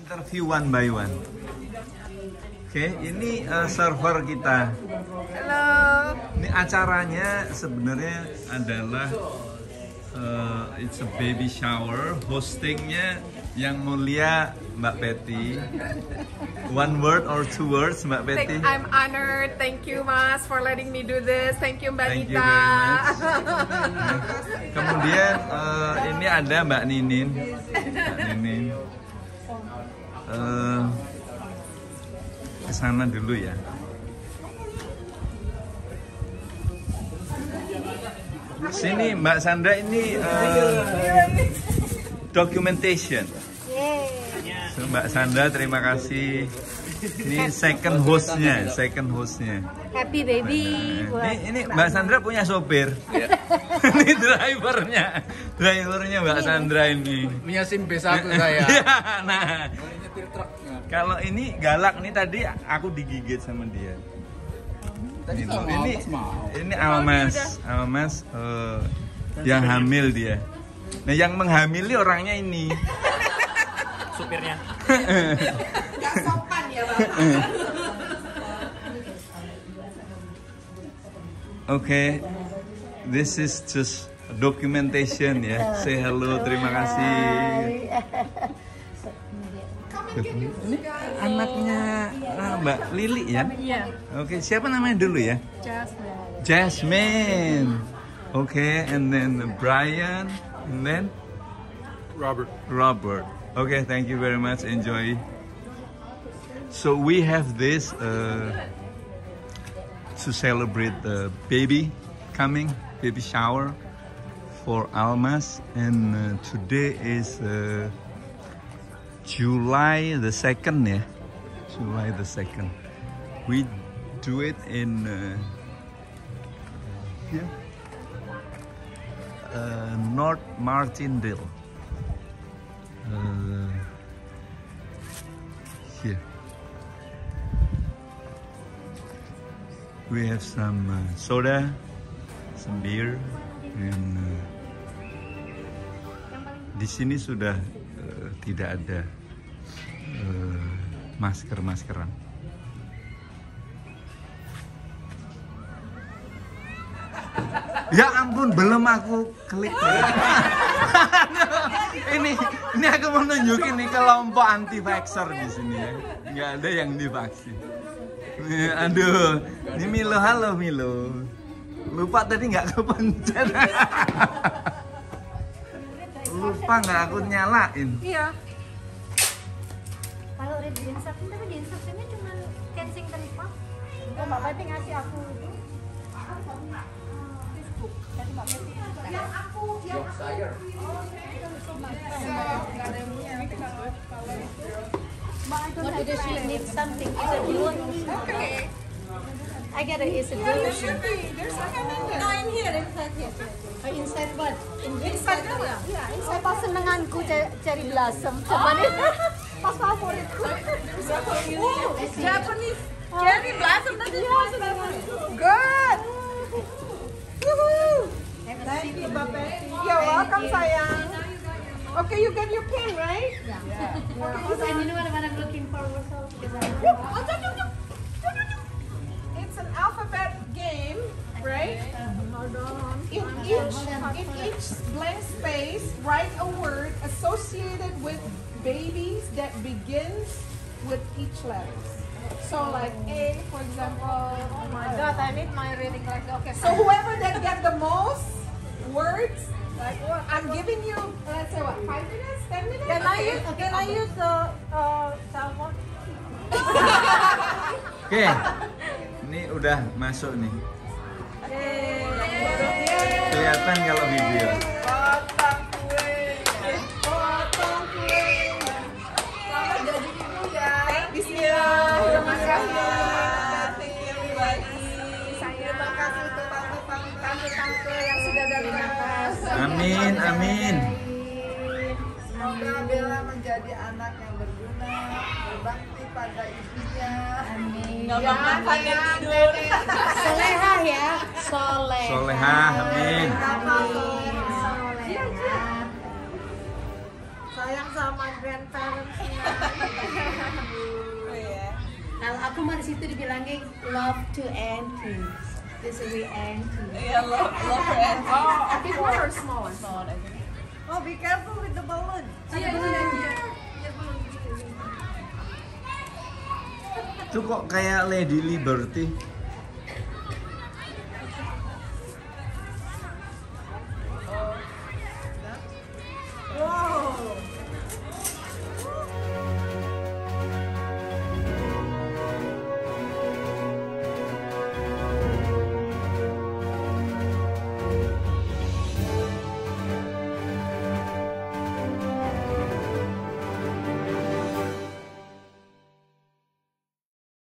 interview one by one. Oke, ini uh, server kita. Halo. Ini acaranya sebenarnya adalah uh, it's a baby shower. Hostingnya yang mulia Mbak Betty. One word or two words Mbak Betty? Thank, I'm honored. Thank you, Mas, for letting me do this. Thank you, Mbak Thank you Nita. very much. Kemudian uh, ini ada Mbak Ninin. Mbak Ninin. Uh, ke sana dulu ya. Sini Mbak Sandra ini uh, documentation. So, Mbak Sandra terima kasih. Ini second hostnya, second hostnya. Happy baby. Ini, ini Mbak Sandra punya sopir. ini drivernya, drivernya Mbak Sandra ini. Punya SIM B1 saya. Iya, nah, kalau ini galak nih tadi aku digigit sama dia. Tadi Ini, sama ini, Almas ini Almas, Almas eh, yang hamil dia. Nah, yang menghamili orangnya ini. supirnya Oke, this is just documentation ya. Say hello, terima kasih. Ini anaknya ah, Mbak Lili ya? Iya. Oke, siapa namanya dulu ya? Jasmine. Jasmine. Oke, and then Brian, and then Robert. Robert. Okay, thank you very much. Enjoy. So we have this uh, to celebrate the baby coming, baby shower for Almas, and uh, today is uh, July the second, yeah, July the second. We do it in uh, here, uh, North Martindale. Uh, here. We have some uh, soda, some beer, and uh, di sini sudah uh, tidak ada uh, masker-maskeran. Ya ampun, belum aku klik. ini ini aku mau nunjukin nih kelompok anti vaxxer di sini ya. Nggak ada yang divaksin. Aduh, ini Milo, halo Milo. Lupa tadi nggak kepencet. Lupa nggak aku nyalain. Iya. Kalau udah di instruction tapi di instructionnya cuma Kensington Park. Oh, Mbak Betty ngasih aku itu. Facebook. Tadi Mbak Betty. Yang aku, yang aku. Yorkshire. Nggak ada yang punya. Kalau itu. What do she need something? Is it blue? Okay. I get it. Is it Yeah, blue? there should be. There's a hand in there. in here, inside here. Oh, inside what? In Inside there. Yeah, inside. Saya pas senenganku ce- cherry blossom. Coba nih. Pas favoritku. Oh, Japanese cherry blossom. That is Good. Woohoo. Thank you, Betty. You're welcome, sayang. Okay, you get your pin, right? Yeah. And you know what I'm looking for. Because I Oh. It's an alphabet game, right? In each, in each blank space, write a word associated with babies that begins with each letter. So like A, for example. Oh my God, I need my reading glasses. Okay. So whoever that get the most words, like what? I'm giving you, let's say what, five minutes, ten minutes? Can I use, can I use the uh, phone? Oke, ini udah masuk nih. Kelihatan kalau video. Amin, amin. Semoga Bella menjadi anak yang berguna, berbakti pada ibunya. Amin. Jangan pada tidur. Solehah ya. Soleh. Solehah, amin. Sayang sama grandparents aku mah di situ dibilangin love to Auntie. This is we Auntie. Iya, love, love for Auntie. Oh, bigger or smaller? Oh, be careful with the balloon. Iya benar dia. Itu kok kayak Lady Liberty.